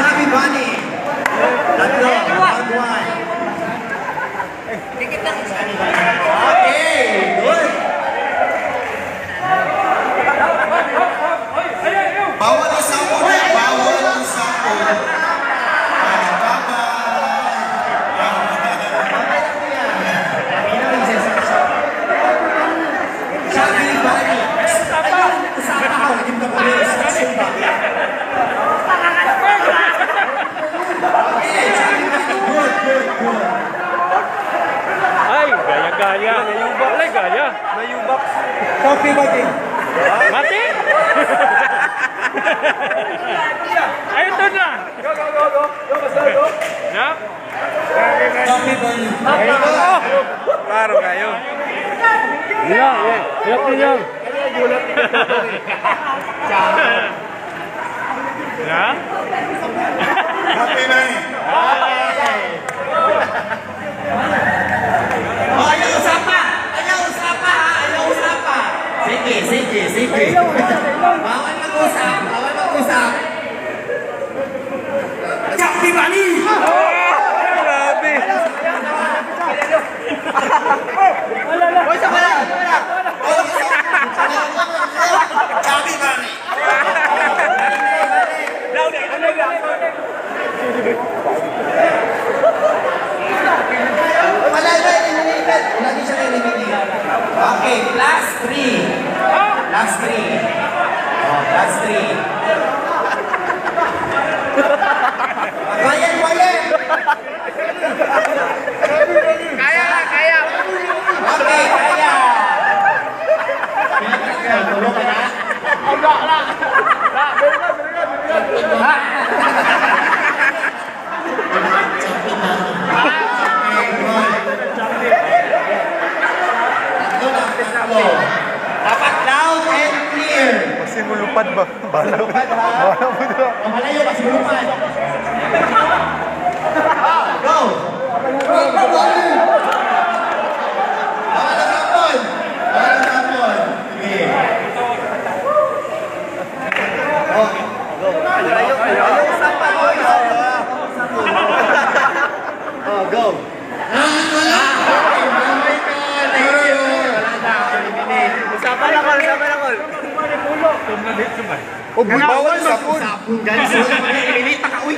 Tommy Bunny. đi quay kìa Mà tiếp Anh tin à. Go go go go. Go go go go. Đó Trong đi từ Ba rồi cả yêu. Nhớ Nhớ đi nhớ Đó Happy New Year Happy New Year Sige, sige, sige. Bawal mag-usap, Mulupad ba? Bala ha? Mo na. Kasi lupad. Ah, go! O, Kaya bawal sapon. Sapon, guys. Ililita ka, uy.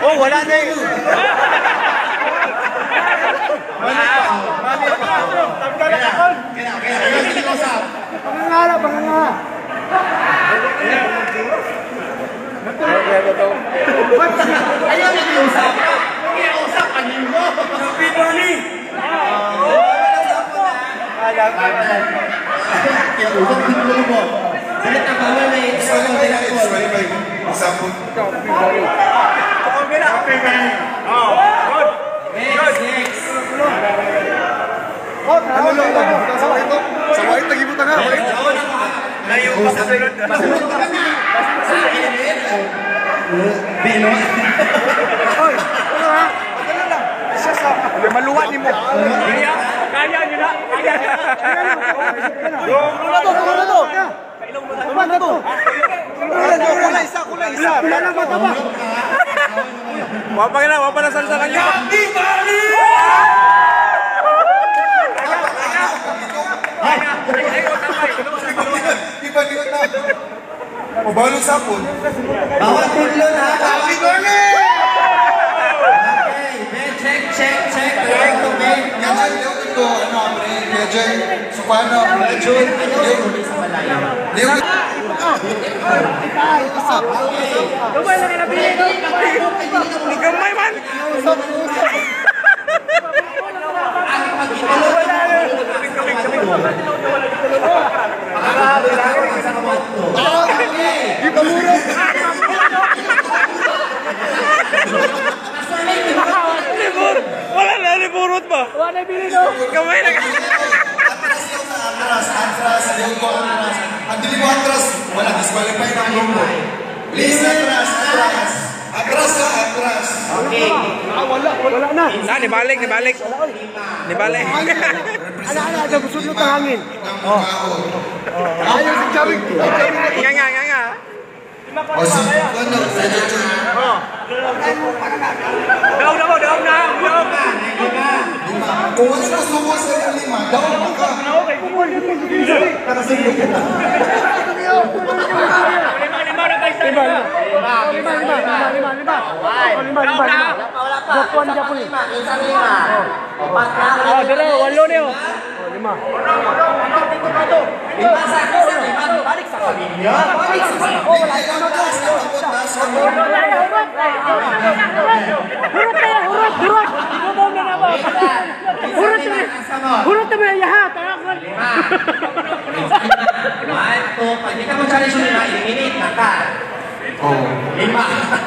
Oh, wala na yun. Mali pa. Mali pa. Tagda na ka, Kol. Kaya, kaya, kaya. Kaya, Pangangala, pangangala. Ayaw na kiusap. Kiusap, kanin mo. Sabi mo ni. Alam ko. Kiusap, kinulo mo. Ulit na bawal na yung isang mga alcohol. Isang po. Happy man. Oh, good. Next, next. Oh, ano lo? Sa white, sa white nagibot na nga. White. Layo pa sa sunod. Pasunod ka na. Sa init. Beno. Oy, ano ha? Ano lang? Siya sa... Maluwa ni mo. Kaya, kaya nyo na. Kaya nyo na. Kaya nyo na. Kaya nyo na. Kaya nyo na. Paano to? Kulay isa, kulay isa. Wala nang mata ba? Na, wapag na salsa kanya. Gandhi Bali! Ibalik na. O balong sapon. Bawat tulon ha. Gandhi Bali! Check, check, check. Yan, yung ito, ano, medyo, so paano, medyo, medyo, Gamay lang ang nabili ko. Ni gamay man. Ibamurok! Libur! Wala na, liburot ba? Wala na, bilin o! Gamay na ka! Atras sa atras, yung ko atras. Ang dili mo atras, wala, disqualify ang grupo. Please, atras, atras. Atras ka, atras. Okay. Ah, wala, wala na. Ah, nibalik, nibalik. Nibalik. Nyo tahangin. Oh. Ayaw si Chawi. nga nga, nga nga. O si, ano, Daw na mo, daw na. Daw na. Kung wala na suko sa yung lima, daw mo ka. Lima, lima Lima, lima. Lima, lima, lima, lima, lima. Oh, lima, lima, lima. Oh, dalawa, walo na yun. Oh, lima. Lima sa isa, lima. Balik sa pamilya. Balik sa Wala ka na taas, takot na sa Hurot na hurot, na yan, yahat. Lima. One, two, pag di ka mo challenge yung lima, eliminate na ka. Oh. Lima.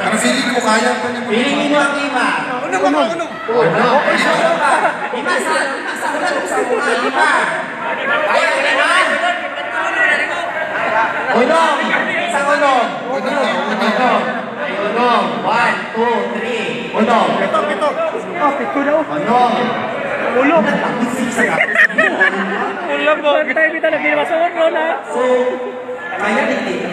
Ang feeling ko kaya pa niya. Pilingin mo ang lima. Ano, ano, ano? Uno. Pito daw. Unong. Ulo. Ulam mo. Tayo ko na. So, kaya din.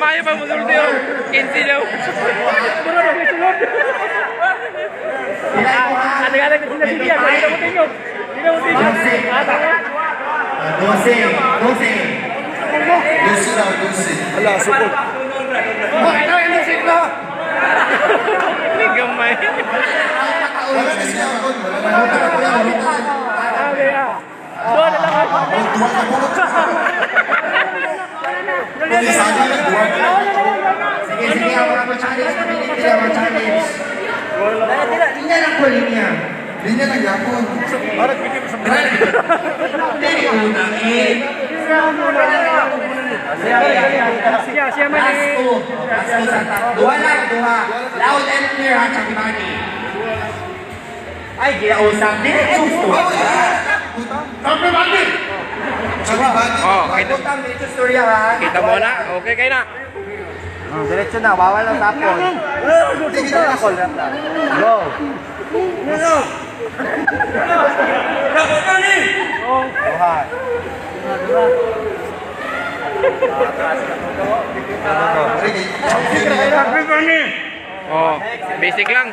Maya vamos a. Bueno, no, que no. Alegada lang. ah. Oh, duwa ka bulot. Hindi sa akin lang, duwa ka. Sige, sige. Ako challenge. Na mo challenge. Linya lang po, linya. Linya ng yapon. Hindi una. Eh. Siya, siya man eh. Last two sa tatlo. Duha lang, duha. Loud and clear ha, Chakimani. Ay, ginausap. Di na gusto. Sabi ba? Oh, kita, Pagkutang dito storya ha. kita mo na. Okay kayo na. Diretso na, bawal ang tapon. Sige na ako. Go! Sige. Oh, basic lang.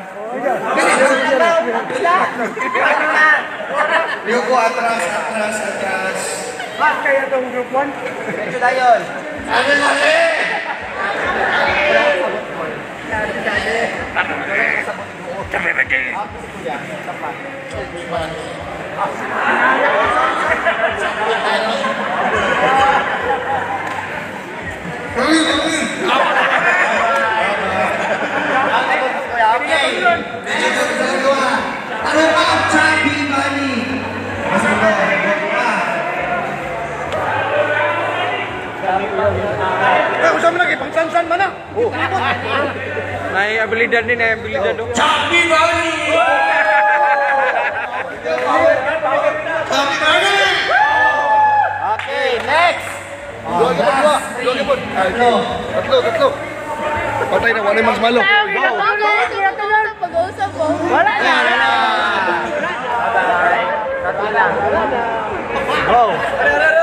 Yuko, atras, atras, atras. Lahat kayo itong group 1? Medyo tayo yun. Sabi na rin! Sabi na rin! Sabi na rin! Ano ba? Mo lagi, pang sansan man na. Oh. May abilidad din, may abilidad do. Chubby Bunny! Kami, kami. Okay, next! Dua, dua, dua. Dua, dua. Tatlo. Tatlo, tatlo. Patay na, wala yung mas malo. Pag-uusap mo. Wala na! Wala na! Tatlo lang. Go! Hey!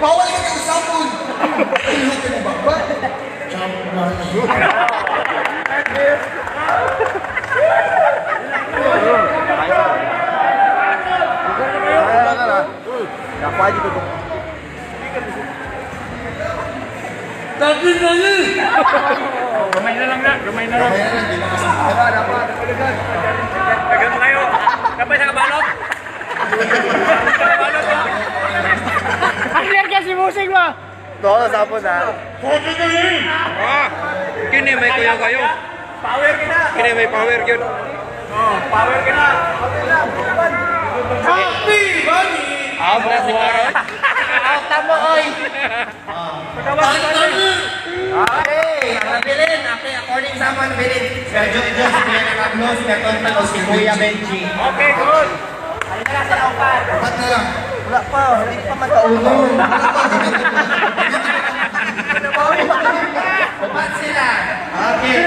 bawal ka ng sapon. Tapi nanya. Rumahnya lang nak, saya balot. Musik mo. To sa sapon na. Ah, kini may kuya kayo. Power kina. Kini may power yun. Oh, power kina. Happy Bunny. Out na si Karon. Out na mo, oy. Okay, nabilin. Okay, according sa mga nabilin. Si Jok, si Kuya Nagablo, si Tontalo, si Kuya Benji. Okay, good. Pa magkauno. Upat sila. Okay.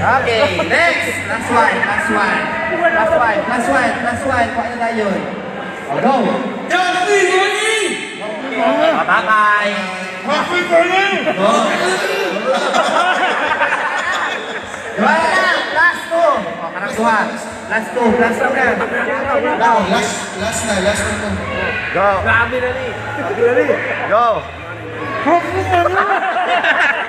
Okay, next. Last one, last one. Last one, last one, last one. Kung ano na yun. O, go. Ah, Bye-bye. Go. Diba? Last two. O, karang duha. Last two, last two na. Go. Last, last na, last na to. Go. Grabe na ni. Go.